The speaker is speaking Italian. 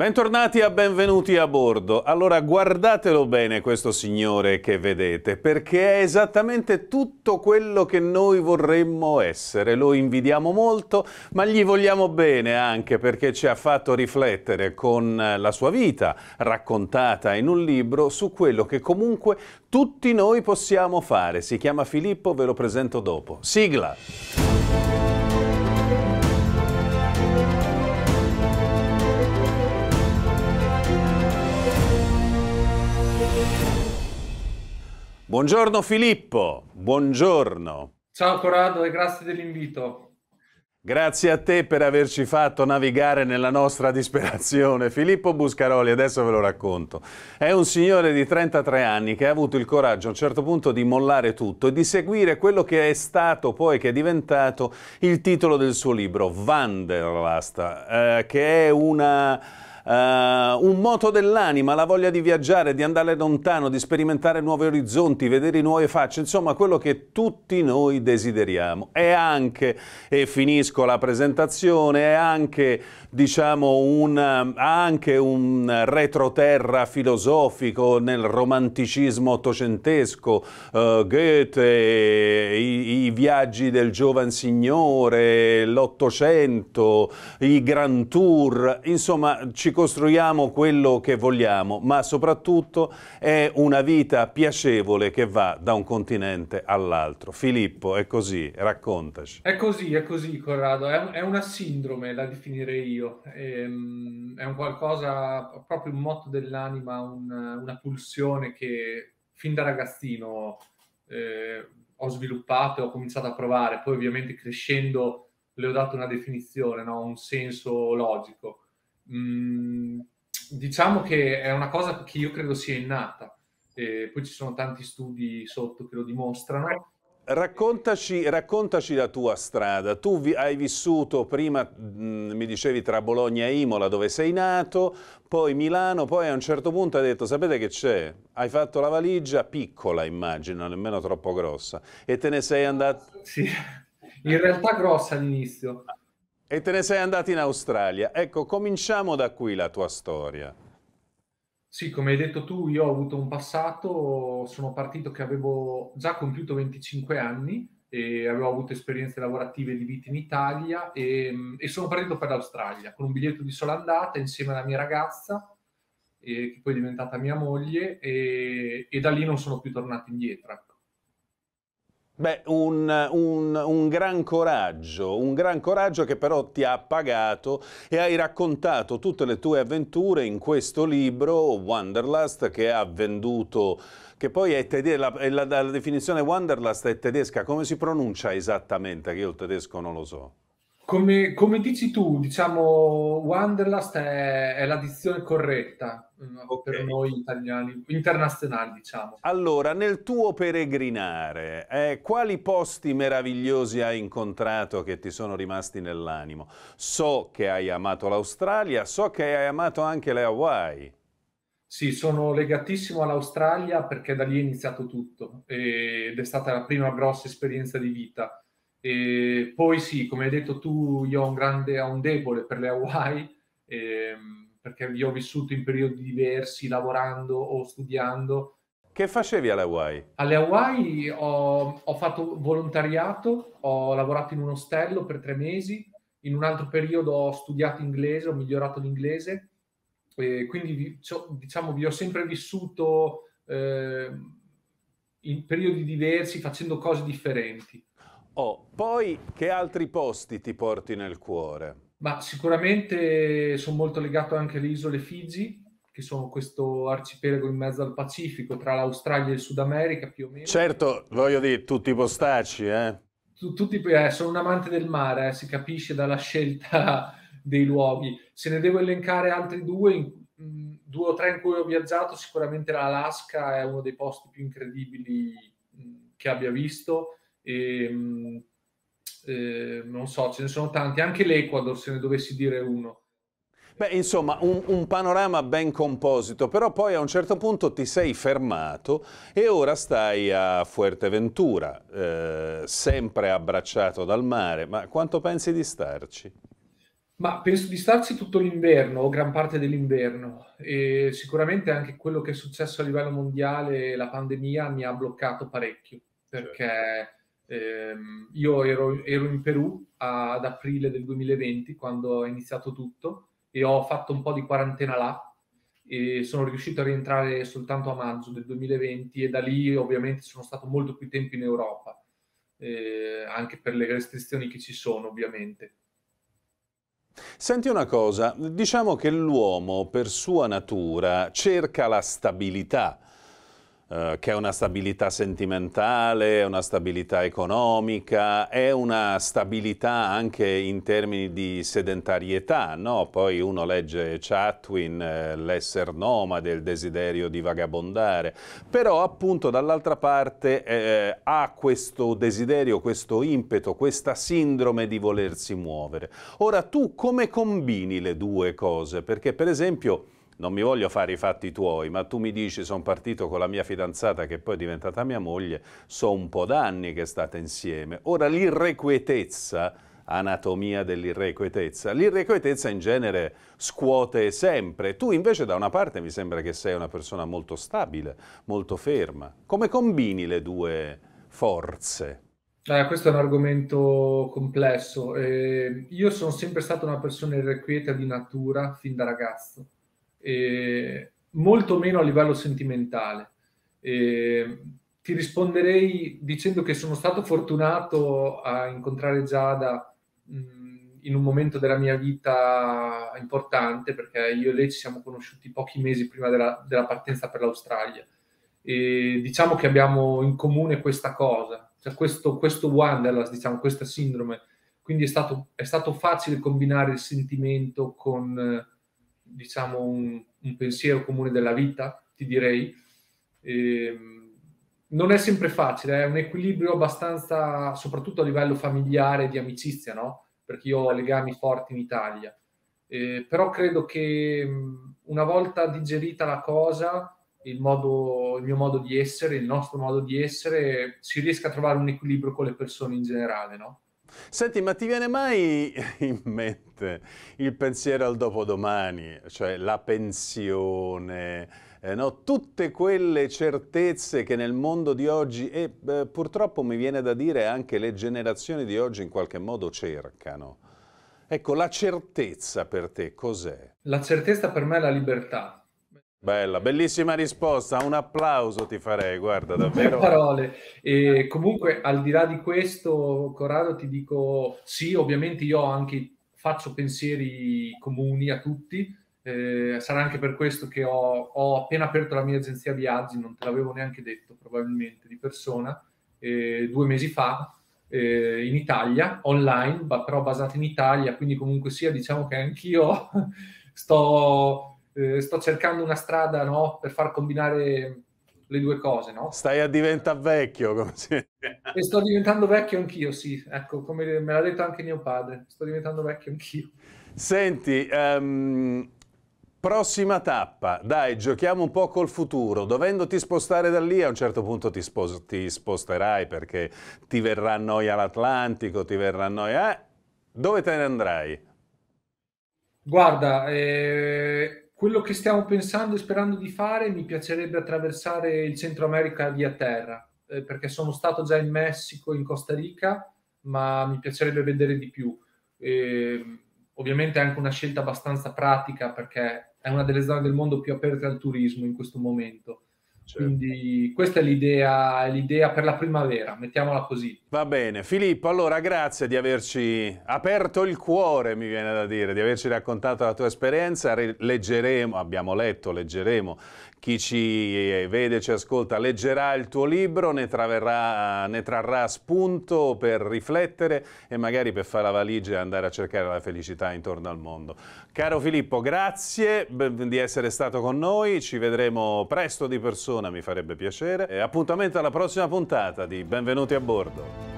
Bentornati a Benvenuti a bordo. Allora guardatelo bene questo signore che vedete, perché è esattamente tutto quello che noi vorremmo essere. Lo invidiamo molto, ma gli vogliamo bene anche perché ci ha fatto riflettere con la sua vita raccontata in un libro su quello che comunque tutti noi possiamo fare. Si chiama Filippo, ve lo presento dopo. Sigla! Buongiorno Filippo, buongiorno. Ciao Corrado e grazie dell'invito. Grazie a te per averci fatto navigare nella nostra disperazione. Filippo Buscaroli, adesso ve lo racconto, è un signore di 33 anni che ha avuto il coraggio a un certo punto di mollare tutto e di seguire quello che è stato poi, che è diventato il titolo del suo libro, Wanderlust, eh, che è una uh, un moto dell'anima, la voglia di viaggiare, di andare lontano, di sperimentare nuovi orizzonti, vedere nuove facce, insomma quello che tutti noi desideriamo. È anche, e finisco la presentazione, è anche diciamo un, anche un retroterra filosofico nel romanticismo ottocentesco, uh, Goethe, i, i, viaggi del giovane signore, l'Ottocento, i Grand Tour, insomma ci costruiamo quello che vogliamo, ma soprattutto è una vita piacevole che va da un continente all'altro. Filippo, è così, raccontaci. È così, è così Corrado, è, è una sindrome la definirei io, è, ehm, è un qualcosa, proprio un motto dell'anima, un, una pulsione che fin da ragazzino eh, ho sviluppato e ho cominciato a provare, poi ovviamente crescendo le ho dato una definizione, no? un senso logico. Mm, diciamo che è una cosa che io credo sia innata, e poi ci sono tanti studi sotto che lo dimostrano. Raccontaci, raccontaci la tua strada. Tu vi, hai vissuto prima, mh, mm, mi dicevi, tra Bologna e Imola, dove sei nato, poi Milano, poi a un certo punto hai detto, sapete che c'è? Hai fatto la valigia piccola, immagino, nemmeno troppo grossa, e te ne sei andato... Sì, in realtà grossa all'inizio. E te ne sei andato in Australia. Ecco, cominciamo da qui la tua storia. Sì, come hai detto tu, io ho avuto un passato, sono partito che avevo già compiuto 25 anni e avevo avuto esperienze lavorative di vita in Italia e, e sono partito per l'Australia con un biglietto di sola andata insieme alla mia ragazza, e, che poi è diventata mia moglie, e, e da lì non sono più tornato indietro. Beh, un, un, un, gran coraggio, un gran coraggio che però ti ha pagato e hai raccontato tutte le tue avventure in questo libro, Wanderlust, che ha venduto, che poi è tedesca, la, la, la definizione Wanderlust è tedesca, come si pronuncia esattamente? Che io il tedesco non lo so. Come, come, dici tu, diciamo, Wanderlust è, è la dizione corretta mm, okay. per noi italiani, internazionali, diciamo. Allora, nel tuo peregrinare, eh, quali posti meravigliosi hai incontrato che ti sono rimasti nell'animo? So che hai amato l'Australia, so che hai amato anche le Hawaii. Sì, sono legatissimo all'Australia perché da lì è iniziato tutto ed è stata la prima grossa esperienza di vita e poi sì, come hai detto tu, io ho un grande, ho un debole per le Hawaii, ehm, perché vi ho vissuto in periodi diversi, lavorando o studiando. Che facevi alle Hawaii? Alle Hawaii ho, ho fatto volontariato, ho lavorato in un ostello per tre mesi, in un altro periodo ho studiato inglese, ho migliorato l'inglese, e quindi diciamo vi ho sempre vissuto eh, in periodi diversi, facendo cose differenti. Oh, poi che altri posti ti porti nel cuore? Ma sicuramente sono molto legato anche alle isole Figi, che sono questo arcipelago in mezzo al Pacifico tra l'Australia e il Sud America più o meno. Certo, voglio dire, tutti i postacci, eh? Tutti, eh, sono un amante del mare, eh, si capisce dalla scelta dei luoghi. Se ne devo elencare altri due, in, mm, due o tre in cui ho viaggiato, sicuramente l'Alaska è uno dei posti più incredibili mm, che abbia visto e, ehm, eh, non so, ce ne sono tanti, anche l'Ecuador se ne dovessi dire uno. Beh, insomma, un, un, panorama ben composito, però poi a un certo punto ti sei fermato e ora stai a Fuerteventura, eh, sempre abbracciato dal mare, ma quanto pensi di starci? Ma penso di starci tutto l'inverno o gran parte dell'inverno e sicuramente anche quello che è successo a livello mondiale, la pandemia, mi ha bloccato parecchio perché ehm, io ero, ero, in Perù ad aprile del 2020 quando è iniziato tutto e ho fatto un po' di quarantena là e sono riuscito a rientrare soltanto a maggio del 2020 e da lì ovviamente sono stato molto più tempo in Europa, eh, anche per le restrizioni che ci sono ovviamente. Senti una cosa, diciamo che l'uomo per sua natura cerca la stabilità, eh, che è una stabilità sentimentale, una stabilità economica, è una stabilità anche in termini di sedentarietà, no? Poi uno legge Chatwin, eh, l'essere nomade, il desiderio di vagabondare, però appunto dall'altra parte eh, ha questo desiderio, questo impeto, questa sindrome di volersi muovere. Ora tu come combini le due cose? Perché per esempio non mi voglio fare i fatti tuoi, ma tu mi dici sono partito con la mia fidanzata che poi è diventata mia moglie, so un po' d'anni che state insieme. Ora l'irrequietezza, anatomia dell'irrequietezza, l'irrequietezza in genere scuote sempre. Tu invece da una parte mi sembra che sei una persona molto stabile, molto ferma. Come combini le due forze? Eh, questo è un argomento complesso. Eh, io sono sempre stata una persona irrequieta di natura fin da ragazzo eh, molto meno a livello sentimentale. Eh, ti risponderei dicendo che sono stato fortunato a incontrare Giada mh, in un momento della mia vita importante perché io e lei ci siamo conosciuti pochi mesi prima della, della partenza per l'Australia e diciamo che abbiamo in comune questa cosa, cioè questo, questo wanderlust, diciamo, questa sindrome. Quindi è stato, è stato facile combinare il sentimento con diciamo, un, un, pensiero comune della vita, ti direi. E, ehm, non è sempre facile, è un equilibrio abbastanza, soprattutto a livello familiare di amicizia, no? Perché io ho legami forti in Italia. Eh, però credo che una volta digerita la cosa, il, modo, il mio modo di essere, il nostro modo di essere, si riesca a trovare un equilibrio con le persone in generale, no? Senti, ma ti viene mai in mente il pensiero al dopodomani, cioè la pensione, eh, no? tutte quelle certezze che nel mondo di oggi e eh, purtroppo mi viene da dire anche le generazioni di oggi in qualche modo cercano. Ecco, la certezza per te cos'è? La certezza per me è la libertà. Bella, bellissima risposta, un applauso ti farei, guarda davvero. Per parole. E comunque al di là di questo, Corrado, ti dico sì, ovviamente io anche faccio pensieri comuni a tutti, eh, sarà anche per questo che ho, ho, appena aperto la mia agenzia viaggi, non te l'avevo neanche detto probabilmente di persona, eh, due mesi fa eh, in Italia, online, però basata in Italia, quindi comunque sia diciamo che anch'io sto eh, sto cercando una strada no, per far combinare le due cose. No? Stai a diventare vecchio, come si E sto diventando vecchio anch'io, sì, ecco, come me l'ha detto anche mio padre, sto diventando vecchio anch'io. Senti, um, prossima tappa, dai, giochiamo un po' col futuro, dovendoti spostare da lì a un certo punto ti, spos ti sposterai perché ti verrà noia l'Atlantico, ti verrà noia... Eh, dove te ne andrai? Guarda, eh, quello che stiamo pensando e sperando di fare, mi piacerebbe attraversare il Centro America via terra, eh, perché sono stato già in Messico, in Costa Rica, ma mi piacerebbe vedere di più. E, ovviamente è anche una scelta abbastanza pratica perché è una delle zone del mondo più aperte al turismo in questo momento. Quindi questa è l'idea, l'idea per la primavera, mettiamola così. Va bene, Filippo, allora grazie di averci aperto il cuore, mi viene da dire, di averci raccontato la tua esperienza, leggeremo, abbiamo letto, leggeremo. Chi ci vede, ci ascolta, leggerà il tuo libro, ne, traverrà, ne trarrà spunto per riflettere e magari per fare la valigia e andare a cercare la felicità intorno al mondo. Caro Filippo, grazie di essere stato con noi, ci vedremo presto di persona, mi farebbe piacere. E appuntamento alla prossima puntata di Benvenuti a bordo.